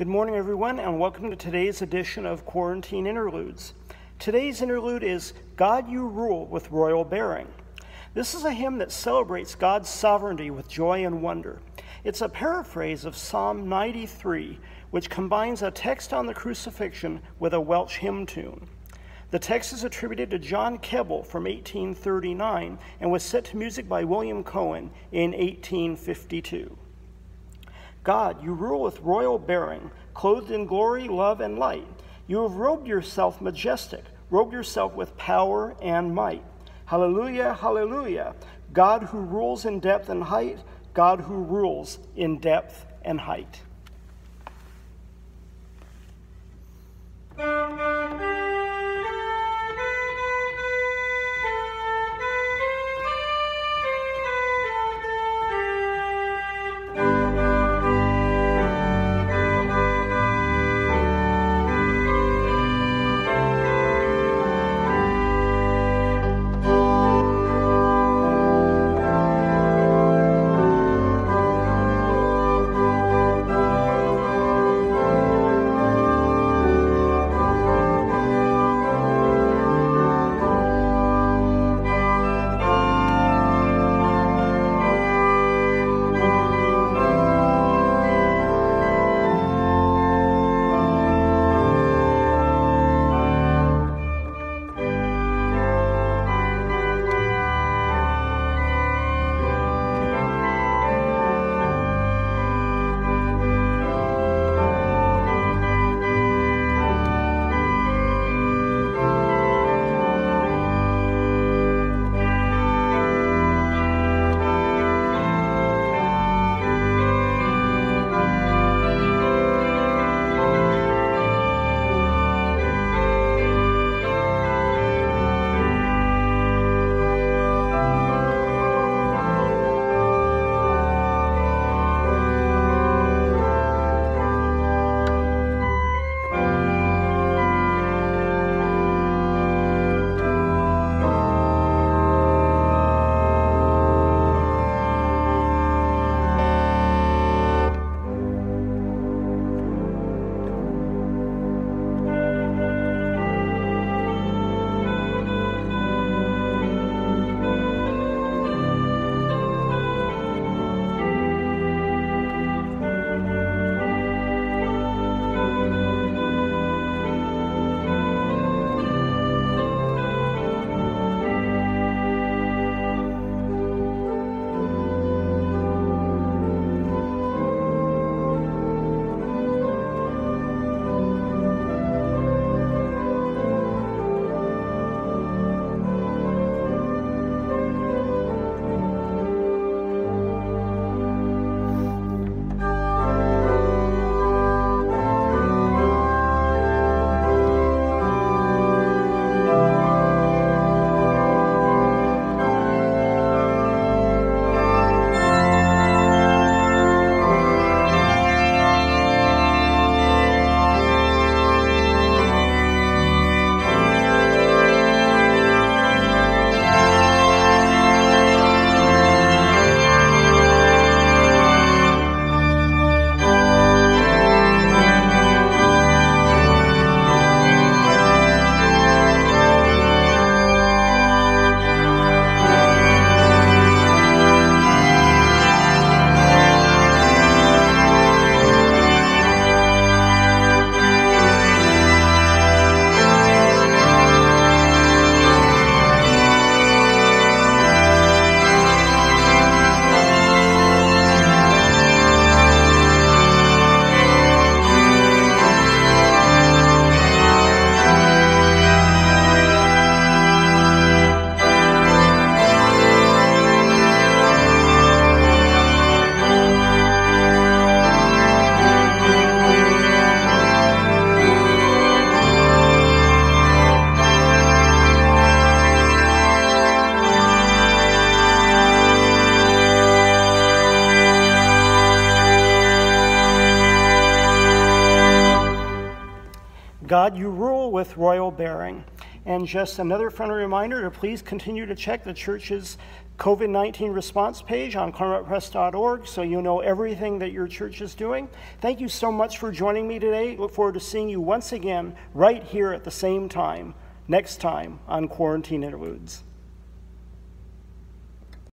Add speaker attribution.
Speaker 1: Good morning, everyone, and welcome to today's edition of Quarantine Interludes. Today's interlude is God You Rule with Royal Bearing. This is a hymn that celebrates God's sovereignty with joy and wonder. It's a paraphrase of Psalm 93, which combines a text on the crucifixion with a Welsh hymn tune. The text is attributed to John Keble from 1839 and was set to music by William Owen in 1852. God, you rule with royal bearing, clothed in glory, love, and light. You have robed yourself majestic, robed yourself with power and might. Hallelujah, hallelujah. God who rules in depth and height, God who rules in depth and height. God, you rule with royal bearing. And just another friendly reminder to please continue to check the church's COVID 19 response page on claremontpres.org so you know everything that your church is doing. Thank you so much for joining me today. Look forward to seeing you once again right here at the same time next time on Quarantine Interludes.